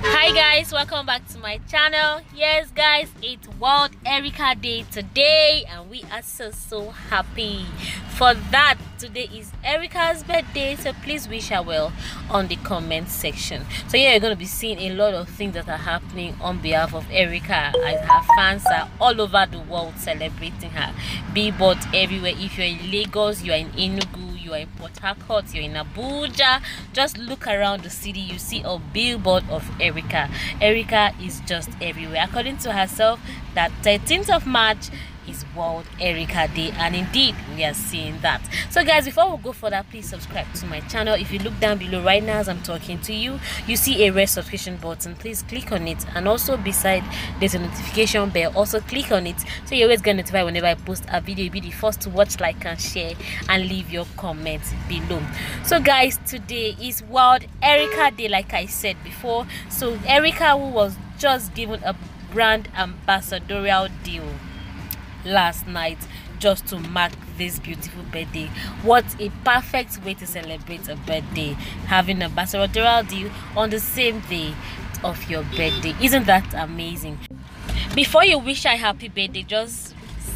hi guys welcome back to my channel. Yes guys it's world erica day today and we are so so happy for that today is erica's birthday so please wish her well on the comment section so yeah you're going to be seeing a lot of things that are happening on behalf of erica as her fans are all over the world celebrating her billboards everywhere if you're in lagos you're in enugu you are in Port Harcourt, you're in Abuja, just look around the city, you see a billboard of Erica. Erica is just everywhere. According to herself, that 13th of March is World Erica Day and indeed we are seeing that. So guys before we go further please subscribe to my channel. If you look down below right now as I'm talking to you you see a red subscription button please click on it and also beside there's a notification bell also click on it so you always get notified whenever I post a video be the first to watch like and share and leave your comments below. So guys today is World Erica Day like I said before. So Erica who was just given a brand ambassadorial deal last night just to mark this beautiful birthday. What a perfect way to celebrate a birthday. Having a ambassadorial deal on the same day of your birthday. Isn't that amazing? Before you wish her happy birthday just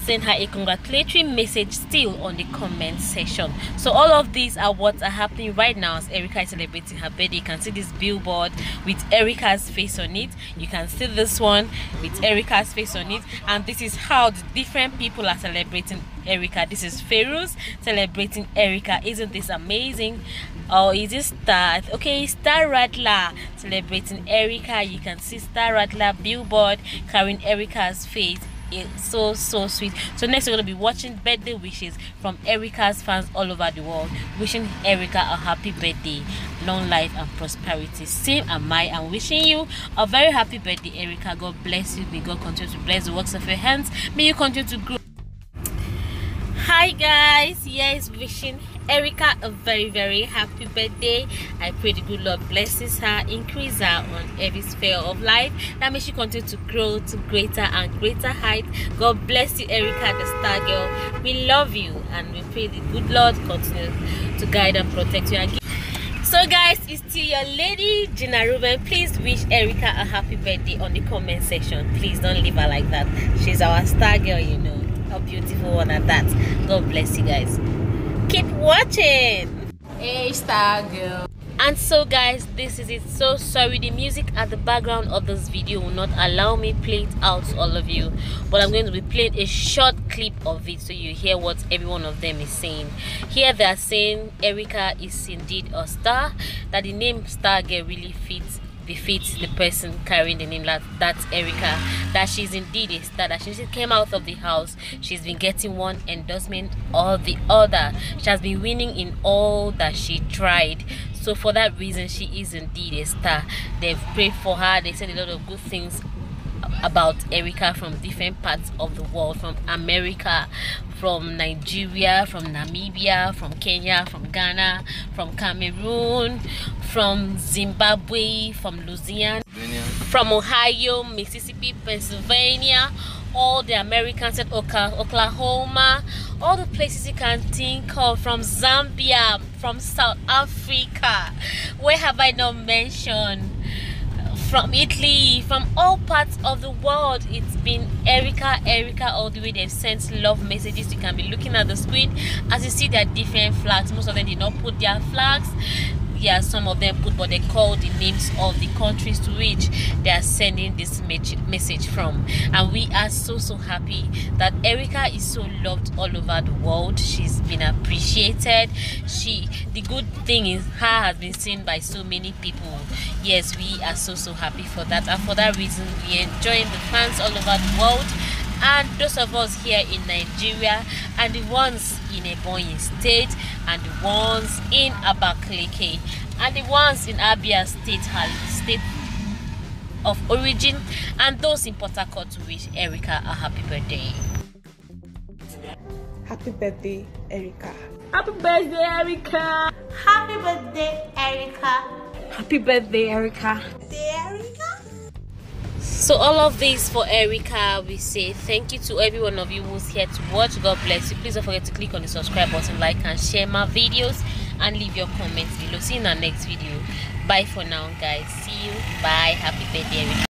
send her a congratulatory message still on the comment section. So all of these are what are happening right now as erica is celebrating her birthday. You can see this billboard with erica's face on it. You can see this one with erica's face on it. And this is how the different people are celebrating erica. This is Feroz celebrating erica. Isn't this amazing? Oh is this star? Okay star rattler celebrating erica. You can see star rattler billboard carrying erica's face it's so so sweet. So next we're to be watching birthday wishes from erica's fans all over the world. Wishing erica a happy birthday long life and prosperity. Same am i and wishing you a very happy birthday erica. God bless you. May god continue to bless the works of your hands. May you continue to grow. Hi guys. Yes wishing Erica a very very happy birthday. I pray the good Lord blesses her, increase her on every sphere of life. That may she continue to grow to greater and greater height. God bless you, Erica the star girl. We love you and we pray the good Lord continue to guide and protect you so guys it's still your lady Gina Ruben please wish Erica a happy birthday on the comment section please don't leave her like that she's our star girl you know how beautiful one at that god bless you guys keep watching. Hey star girl. And so guys this is it. So sorry the music at the background of this video will not allow me play it out to all of you. But i'm going to be playing a short clip of it so you hear what every one of them is saying. Here they are saying erica is indeed a star that the name star girl really fits befits the person carrying the name that that's Erica that she's indeed a star that she came out of the house. She's been getting one endorsement or the other. She has been winning in all that she tried. So for that reason she is indeed a star. They've prayed for her. They said a lot of good things about Erica from different parts of the world from America from Nigeria from Namibia from Kenya from Ghana from Cameroon from Zimbabwe from Louisiana from Ohio Mississippi Pennsylvania all the Americans at Oklahoma all the places you can think of from Zambia from South Africa. Where have I not mentioned from Italy, from all parts of the world. It's been Erica, Erica, all the way they've sent love messages. You can be looking at the screen as you see their different flags. Most of them did not put their flags. Yeah, some of them put, but they call the names of the countries to which they are sending this message from. And we are so so happy that Erica is so loved all over the world. She's been appreciated. She, the good thing is, her has been seen by so many people. Yes, we are so so happy for that, and for that reason, we enjoying the fans all over the world and those of us here in Nigeria and the ones in Ebonyi State and the ones in Abakaliki and the ones in Abia State state of origin and those in Port Harcourt to wish Erica a happy birthday. Happy birthday, Erica. Happy birthday, Erica. Happy birthday, Erica. Happy birthday, Erica. Birthday, Erica. So all of this for Erica, we say thank you to every one of you who's here to watch. God bless you. Please don't forget to click on the subscribe button, like and share my videos. and leave your comments below see you in our next video bye for now guys see you bye happy birthday Erica.